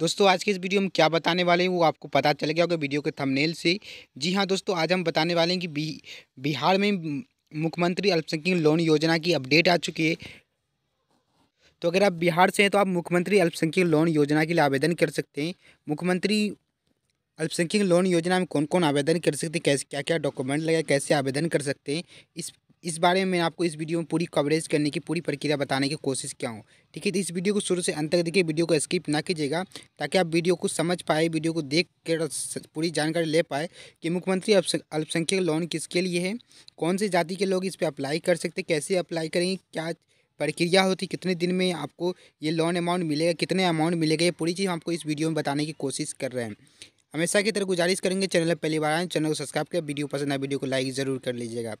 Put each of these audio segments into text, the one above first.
दोस्तों आज के इस वीडियो में क्या बताने वाले हैं वो आपको पता चल गया होगा वीडियो के थंबनेल से। जी हाँ दोस्तों आज हम बताने वाले हैं कि बि, बिहार में मुख्यमंत्री अल्पसंख्यक लोन योजना की अपडेट आ चुकी है। तो अगर आप बिहार से हैं तो आप मुख्यमंत्री अल्पसंख्यक लोन योजना के लिए आवेदन कर सकते हैं। मुख्यमंत्री अल्पसंख्यक लोन योजना में कौन कौन आवेदन कर सकते हैं? कैसे क्या क्या डॉक्यूमेंट लगेगा कैसे आवेदन कर सकते हैं? इस इस बारे में आपको इस वीडियो में पूरी कवरेज करने की, पूरी प्रक्रिया बताने की कोशिश किया हूँ। ठीक है तो इस वीडियो को शुरू से अंत तक देखिए, वीडियो को स्किप ना कीजिएगा, ताकि आप वीडियो को समझ पाए, वीडियो को देख कर पूरी जानकारी ले पाए कि मुख्यमंत्री अल्पसंख्यक लोन किसके लिए है, कौन सी जाति के लोग इस पर अप्लाई कर सकते कैसे अप्लाई करेंगे, क्या प्रक्रिया होती, कितने दिन में आपको ये लोन अमाउंट मिलेगा, कितने अमाउंट मिलेगा, ये पूरी चीज़ हम आपको इस वीडियो में बताने की कोशिश कर रहे हैं। हमेशा की तरह गुजारिश करेंगे, चैनल पहली बार आए चैनल को सब्सक्राइब कर वीडियो पसंद आए, वीडियो को लाइक ज़रूर कर लीजिएगा।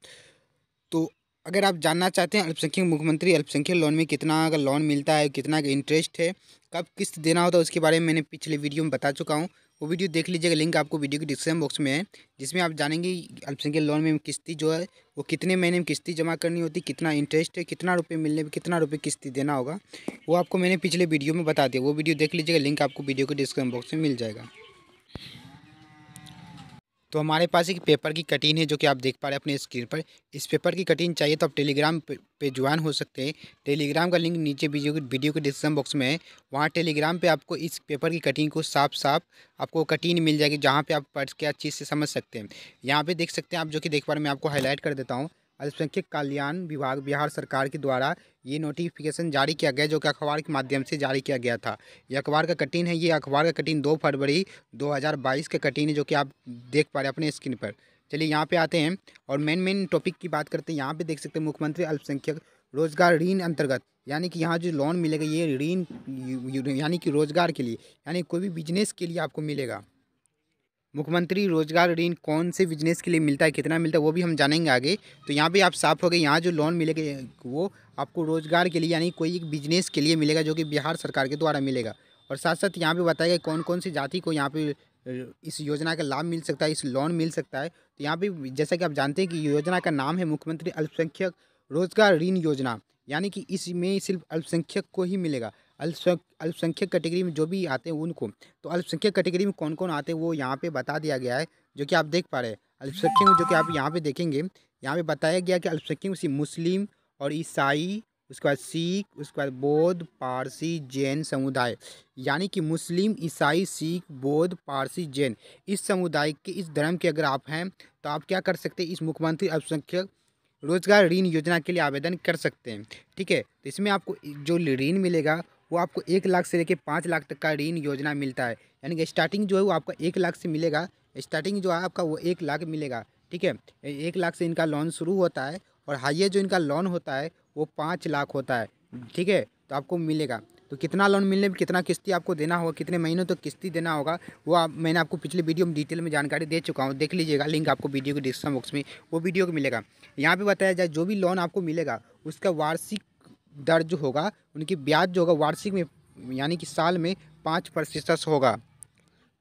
तो अगर आप जानना चाहते हैं अल्पसंख्यक मुख्यमंत्री अल्पसंख्यक लोन में कितना का लोन मिलता है, कितना का इंटरेस्ट है, कब किस्त देना होता है, उसके बारे में मैंने पिछले वीडियो में बता चुका हूँ। वो वीडियो देख लीजिएगा लिंक आपको वीडियो के डिस्क्रिप्शन बॉक्स में है, जिसमें आप जानेंगे अल्पसंख्यक लोन में किस्ती जो है, वो कितने महीने में किस्ती जमा करनी होती, कितना इंटरेस्ट है, कितना रुपये मिलने में कितना रुपये किस्ती देना होगा, वो आपको मैंने पिछले वीडियो में बता दिया। वो वीडियो देख लीजिएगा लिंक आपको वीडियो के डिस्क्रिप्शन बॉक्स में मिल जाएगा। तो हमारे पास एक पेपर की कटिंग है जो कि आप देख पा रहे हैं अपने स्क्रीन पर। इस पेपर की कटिंग चाहिए तो आप टेलीग्राम पे ज्वाइन हो सकते हैं। टेलीग्राम का लिंक नीचे वीडियो के वीडियो के डिस्क्रिप्शन बॉक्स में है। वहाँ टेलीग्राम पे आपको इस पेपर की कटिंग को साफ़ साफ़ आपको कटिंग मिल जाएगी, जहाँ पर आप पढ़ के अच्छी से समझ सकते हैं। यहाँ पर देख सकते हैं आप जो कि देख पा रहे हैं, मैं आपको हाईलाइट कर देता हूँ। अल्पसंख्यक कल्याण विभाग बिहार सरकार के द्वारा ये नोटिफिकेशन जारी किया गया, जो कि अखबार के माध्यम से जारी किया गया था। ये अखबार का कटिंग है, ये अखबार का कटिंग दो फरवरी 2022 का कटिंग है, जो कि आप देख पा रहे हैं अपने स्क्रीन पर। चलिए यहाँ पे आते हैं और मेन मेन टॉपिक की बात करते हैं। यहाँ पे देख सकते हैं मुख्यमंत्री अल्पसंख्यक रोज़गार ऋण अंतर्गत, यानी कि यहाँ जो लोन मिलेगा, ये ऋण यानी कि रोज़गार के लिए, यानी कोई भी बिज़नेस के लिए आपको मिलेगा। मुख्यमंत्री, रोज़गार ऋण कौन से बिज़नेस के लिए मिलता है, कितना मिलता है, वो भी हम जानेंगे आगे। तो यहाँ पे आप साफ़ हो गए, यहाँ जो लोन मिलेगा, वो आपको रोज़गार के लिए, यानी कोई एक बिज़नेस के लिए मिलेगा, जो कि बिहार सरकार के द्वारा मिलेगा। और साथ साथ यहाँ पे बताया गया कौन कौन सी जाति को यहाँ पे इस योजना का लाभ मिल सकता है, इस लोन मिल सकता है। तो यहाँ पे जैसा कि आप जानते हैं कि योजना का नाम है मुख्यमंत्री अल्पसंख्यक रोज़गार ऋण योजना, यानी कि इसमें सिर्फ़ अल्पसंख्यक को ही मिलेगा। अल्पसंख्यक अल्पसंख्यक कैटेगरी में जो भी आते हैं उनको तो अल्पसंख्यक कैटेगरी में कौन कौन आते हैं वो यहाँ पे बता दिया गया है, जो कि आप देख पा रहे हैं। अल्पसंख्यक जो कि आप यहाँ पे देखेंगे, यहाँ पे बताया गया कि अल्पसंख्यक मुस्लिम और ईसाई, उसके बाद सिख, उसके बाद बौद्ध, पारसी, जैन समुदाय, यानी कि मुस्लिम, ईसाई, सिख, बौद्ध, पारसी, जैन, इस समुदाय के, इस धर्म के अगर आप हैं तो आप क्या कर सकते हैं, इस मुख्यमंत्री अल्पसंख्यक रोज़गार ऋण योजना के लिए आवेदन कर सकते हैं, ठीक है? तो इसमें आपको जो ऋण मिलेगा वो आपको एक लाख से लेकर पाँच लाख तक का ऋण योजना मिलता है। यानी कि स्टार्टिंग जो है वो आपका एक लाख से मिलेगा। स्टार्टिंग जो है आपका वो एक लाख मिलेगा। ठीक है? एक लाख से इनका लोन शुरू होता है और हाइएस्ट जो इनका लोन होता है वो पाँच लाख होता है। ठीक है? तो आपको मिलेगा। तो कितना लोन मिलने में कितना किस्ती आपको देना होगा, कितने महीनों तक तो किस्ती देना होगा, वो आप, मैंने आपको पिछले वीडियो में डिटेल में जानकारी दे चुका हूँ। देख लीजिएगा लिंक आपको वीडियो के डिस्क्रिप्शन बॉक्स में वो वीडियो को मिलेगा। यहाँ पे बताया जाए, जो भी लोन आपको मिलेगा, उसका वार्षिक दर जो होगा, उनकी ब्याज जो होगा वार्षिक में, यानी कि साल में पाँच प्रतिशत होगा।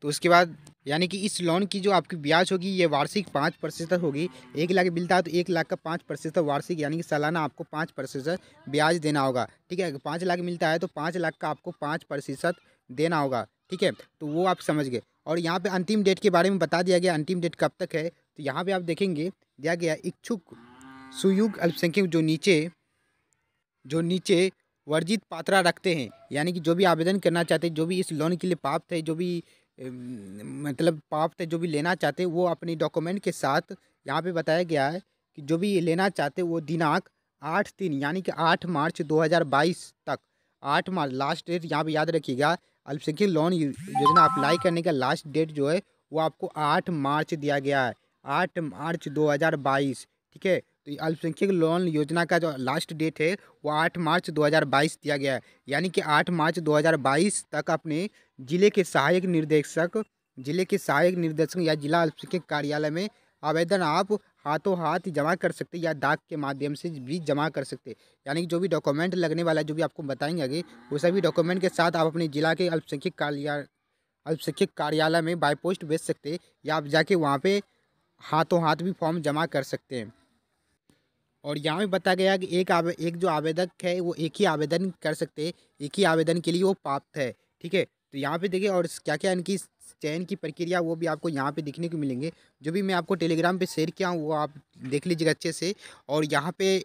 तो उसके बाद, यानी कि इस लोन की जो आपकी ब्याज होगी, ये वार्षिक पाँच प्रतिशत होगी। एक लाख मिलता है तो एक लाख का पाँच प्रतिशत वार्षिक, यानी कि सालाना आपको पाँच प्रतिशत ब्याज देना होगा। ठीक है पाँच लाख मिलता है तो पाँच लाख का आपको पाँच प्रतिशत देना होगा। ठीक है तो वो आप समझ गए। और यहाँ पे अंतिम डेट के बारे में बता दिया गया, अंतिम डेट कब तक है? तो यहाँ पे आप देखेंगे, दिया गया इच्छुक सुयुग अल्पसंख्यक जो नीचे जो नीचे वर्जित पात्रा रखते हैं, यानी कि जो भी आवेदन करना चाहते हैं, जो भी इस लोन के लिए पाप थे, जो भी मतलब पाप थे, जो भी लेना चाहते वो अपनी डॉक्यूमेंट के साथ यहाँ पे बताया गया है कि जो भी लेना चाहते वो दिनांक आठ तीन, यानी कि आठ मार्च 2022 तक। आठ मार्च लास्ट डेट यहाँ पे याद रखिएगा, अल्पसंख्यक लोन योजना अप्लाई करने का लास्ट डेट जो है, वो आपको आठ मार्च दिया गया है। आठ मार्च 2022 ठीक है? अल्पसंख्यक लोन योजना का जो लास्ट डेट है, वो आठ मार्च 2022 दिया गया है। यानी कि आठ मार्च 2022 तक अपने ज़िले के सहायक निर्देशक, ज़िले के सहायक निर्देशक या जिला अल्पसंख्यक कार्यालय में आवेदन आप हाथों हाथ जमा कर सकते या डाक के माध्यम से भी जमा कर सकते यानी कि जो भी डॉक्यूमेंट लगने वाला है, जो भी आपको बताएँगे आगे, वो सभी डॉक्यूमेंट के साथ आप अपने जिला के अल्पसंख्यक कार्यालय अल्पसंख्यक कार्यालय में बाई पोस्ट भेज सकते या आप जाके वहाँ पे हाथों हाथ भी फॉर्म जमा कर सकते हैं। और यहाँ में बताया गया कि एक आवे, एक जो आवेदक है वो एक ही आवेदन कर सकते एक ही आवेदन के लिए वो प्राप्त है ठीक है? तो यहाँ पे देखिए और क्या क्या इनकी चयन की प्रक्रिया वो भी आपको यहाँ पे देखने को मिलेंगे। जो भी मैं आपको टेलीग्राम पे शेयर किया हूँ वो आप देख लीजिएगा अच्छे से और यहाँ पे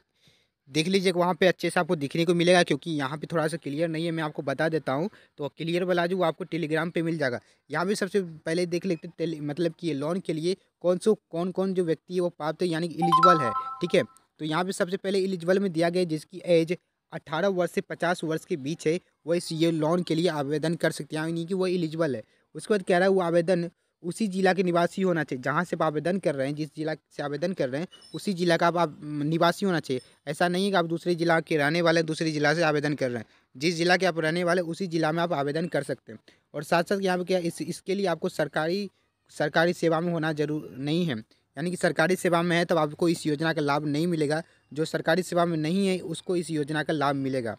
देख लीजिएगा वहाँ पे अच्छे से आपको दिखने को मिलेगा क्योंकि यहाँ पे थोड़ा सा क्लियर नहीं है मैं आपको बता देता हूँ। तो क्लियर वाला जो आपको टेलीग्राम पे मिल जाएगा। यहाँ पे सबसे पहले देख लेते मतलब कि लोन के लिए कौन सो कौन कौन जो व्यक्ति है वो पात्र यानी एलिजिबल है ठीक है? तो यहाँ पे सबसे पहले एलिजिबल में दिया गया जिसकी एज अट्ठारह वर्ष से पचास वर्ष के बीच है, वो इस ये लोन के लिए आवेदन कर सकते हैं। यानी कि वो एलिजिबल है। उसके बाद कह रहा है वो आवेदन उसी ज़िला के निवासी होना चाहिए, जहाँ से आप आवेदन कर रहे हैं, जिस जिला से आवेदन कर रहे हैं, उसी ज़िला का आप निवासी होना चाहिए। ऐसा नहीं है कि आप दूसरे ज़िला के रहने वाले दूसरे ज़िला से आवेदन कर रहे हैं। जिस ज़िला के आप रहने वाले उसी ज़िला में आप आवेदन कर सकते हैं। और साथ साथ यहाँ पर क्या, इस, इसके लिए आपको सरकारी सरकारी सेवा में होना ज़रूर, नहीं है। यानी कि सरकारी सेवा में है, तब आपको इस योजना का लाभ नहीं मिलेगा। जो सरकारी सेवा में नहीं है, उसको इस योजना का लाभ मिलेगा।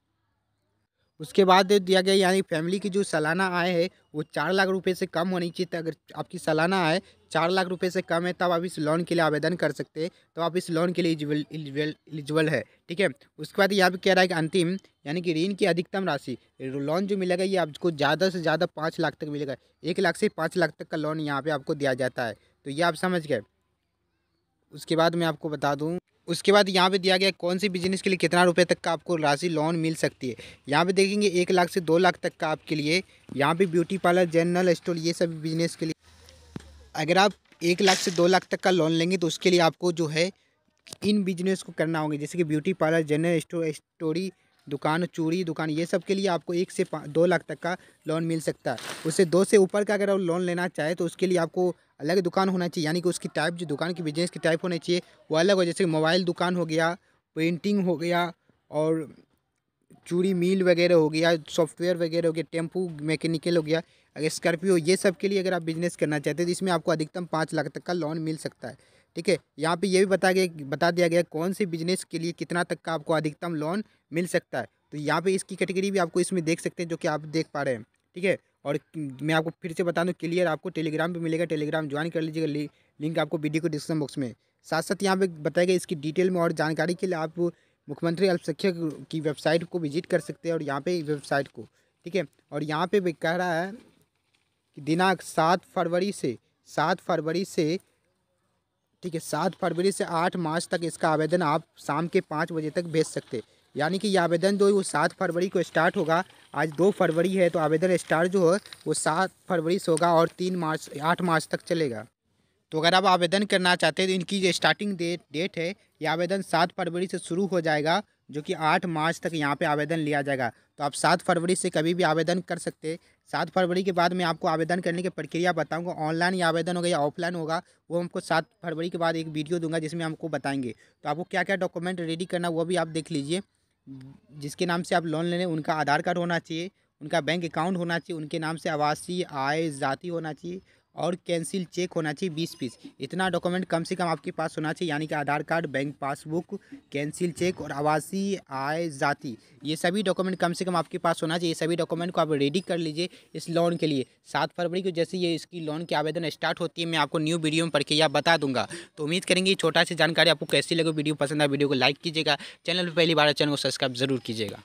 उसके बाद दिया गया, यानी फैमिली की जो सालाना आय है, वो चार लाख रुपए से कम होनी चाहिए। अगर आपकी सालाना आय चार लाख रुपए से कम है, तब आप इस लोन के लिए आवेदन कर सकते हैं। तो आप इस लोन के लिए एलिजिबल है, ठीक है? उसके बाद यहाँ पे कह रहा है कि अंतिम, यानी कि ऋण की अधिकतम राशि। लोन जो मिलेगा, ये आपको ज़्यादा से ज़्यादा पाँच लाख तक मिलेगा। एक लाख से पाँच लाख तक का लोन यहाँ पर आपको दिया जाता है। तो ये आप समझ गए। उसके बाद मैं आपको बता दूँ, उसके बाद यहाँ पे दिया गया कौन सी बिज़नेस के लिए कितना रुपए तक का आपको राशि लोन मिल सकती है। यहाँ पे देखेंगे, एक लाख से दो लाख तक का आपके लिए यहाँ पे ब्यूटी पार्लर जनरल स्टोर ये सब बिज़नेस के लिए। अगर आप एक लाख से दो लाख तक का लोन लेंगे तो उसके लिए आपको जो है इन बिज़नेस को करना होगा। जैसे कि ब्यूटी पार्लर जनरल स्टोर स्टोरी दुकान, चूड़ी दुकान, ये सब के लिए आपको एक से दो लाख तक का लोन मिल सकता है। उससे दो से ऊपर का अगर आप लोन लेना चाहे तो उसके लिए आपको अलग दुकान होना चाहिए। यानी कि उसकी टाइप जो दुकान की बिज़नेस की टाइप होनी चाहिए, वो अलग हो। जैसे मोबाइल दुकान हो गया पेंटिंग हो गया और चूड़ी मिल वगैरह हो गया सॉफ्टवेयर वगैरह हो गया, टेंपू मैकेनिकल हो गया, अगर स्कॉर्पियो ये सब के लिए अगर आप बिज़नेस करना चाहते हैं तो इसमें आपको अधिकतम पाँच लाख तक का लोन मिल सकता है। ठीक है? यहाँ पे ये भी बता गया बता दिया गया कौन से बिज़नेस के लिए कितना तक का आपको अधिकतम लोन मिल सकता है। तो यहाँ पे इसकी कैटेगरी भी आपको इसमें देख सकते हैं, जो कि आप देख पा रहे हैं, ठीक है? और मैं आपको फिर से बता दूँ क्लियर आपको टेलीग्राम पे मिलेगा टेलीग्राम ज्वाइन कर लीजिएगा लिंक आपको वीडियो को डिस्क्रिप्शन बॉक्स में। साथ साथ यहाँ पे बताया गया इसकी डिटेल में और जानकारी के लिए आप मुख्यमंत्री अल्पसंख्यक की वेबसाइट को विज़िट कर सकते हैं और यहाँ पे वेबसाइट को, ठीक है? और यहाँ पे कह रहा है कि दिनांक सात फरवरी से, सात फरवरी से ठीक है सात फरवरी से आठ मार्च तक इसका आवेदन आप शाम के पाँच बजे तक भेज सकते। यानी कि यह आवेदन जो है, वो सात फरवरी को स्टार्ट होगा। आज दो फरवरी है तो आवेदन स्टार्ट जो है, वो सात फरवरी से होगा और तीन मार्च, आठ मार्च तक चलेगा। तो अगर आप आवेदन करना चाहते हैं तो इनकी जो स्टार्टिंग डेट डेट है, ये आवेदन सात फरवरी से शुरू हो जाएगा। जो कि आठ मार्च तक यहाँ पे आवेदन लिया जाएगा। तो आप सात फरवरी से कभी भी आवेदन कर सकते हैं। सात फरवरी के बाद मैं आपको आवेदन करने की प्रक्रिया बताऊँगा। ऑनलाइन या आवेदन होगा या ऑफलाइन होगा, वो हमको सात फरवरी के बाद एक वीडियो दूँगा जिसमें हमको बताएँगे। तो आपको क्या क्या डॉक्यूमेंट रेडी करना वो भी आप देख लीजिए। जिसके नाम से आप लोन ले, उनका आधार कार्ड होना चाहिए, उनका बैंक अकाउंट होना चाहिए, उनके नाम से आवासीय आय, जाति होना चाहिए और कैंसिल चेक होना चाहिए बीस पीस। इतना डॉक्यूमेंट कम से कम आपके पास होना चाहिए, यानी कि Aadhaar card bank passbook cancel cheque और आवासीय आय जाति। ये सभी डॉक्यूमेंट कम से कम आपके पास होना चाहिए। ये सभी डॉक्यूमेंट को आप रेडी कर लीजिए इस लोन के लिए। सात फरवरी को जैसे ये इसकी लोन की आवेदन स्टार्ट होती है, मैं आपको न्यू वीडियो में प्रक्रिया बता दूँगा। तो उम्मीद करेंगे छोटा सी जानकारी आपको कैसी लगे। वीडियो पसंद आए वीडियो को लाइक कीजिएगा। चैनल पर पहली बार चैनल को सब्सक्राइब ज़रूर कीजिएगा।